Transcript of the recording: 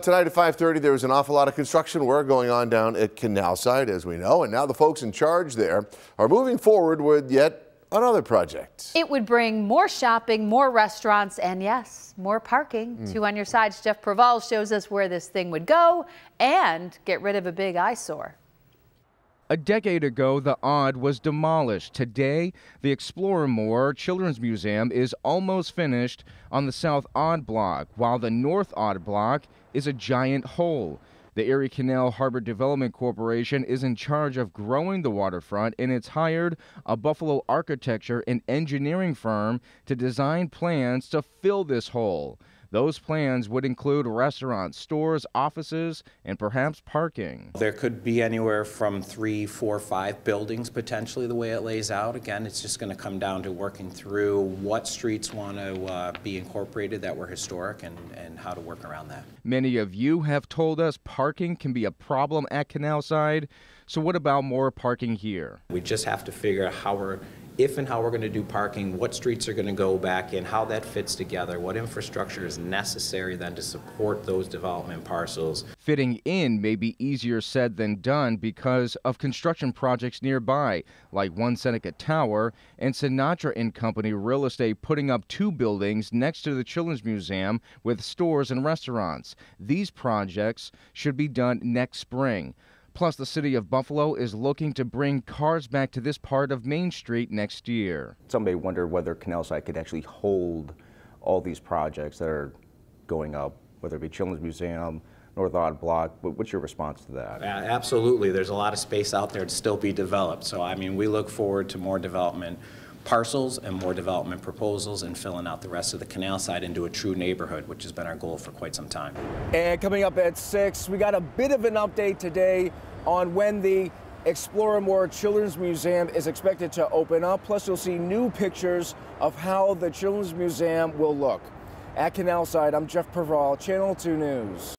Tonight at 5:30, there was an awful lot of construction work going on down at Canalside, as we know, and now the folks in charge there are moving forward with yet another project. It would bring more shopping, more restaurants, and yes, more parking. Mm. Two on your sides, Jeff Preval shows us where this thing would go and get rid of a big eyesore. A decade ago, the Aud was demolished. Today, the Explore & More Children's Museum is almost finished on the South Aud block, while the North Aud block is a giant hole. The Erie Canal Harbor Development Corporation is in charge of growing the waterfront and it's hired a Buffalo architecture and engineering firm to design plans to fill this hole. Those plans would include restaurants, stores, offices, and perhaps parking. There could be anywhere from three, four, five buildings potentially the way it lays out. Again, it's just going to come down to working through what streets want to uh, be incorporated that were historic and, and how to work around that. Many of you have told us parking can be a problem at Canal Side. So what about more parking here? We just have to figure out how we're if and how we're going to do parking, what streets are going to go back in, how that fits together, what infrastructure is necessary then to support those development parcels. Fitting in may be easier said than done because of construction projects nearby, like One Seneca Tower and Sinatra and Company Real Estate putting up two buildings next to the Children's Museum with stores and restaurants. These projects should be done next spring. Plus, the city of Buffalo is looking to bring cars back to this part of Main Street next year. Some may wonder whether Canalside could actually hold all these projects that are going up, whether it be Children's Museum, North Aud Block. What's your response to that? Absolutely. There's a lot of space out there to still be developed. So, I mean, we look forward to more development parcels and more development proposals and filling out the rest of the canal side into a true neighborhood, which has been our goal for quite some time. And coming up at 6, we got a bit of an update today on when the Explore & More Children's Museum is expected to open up. Plus, you'll see new pictures of how the Children's Museum will look. At Canalside, I'm Jeff Preval, Channel 2 News.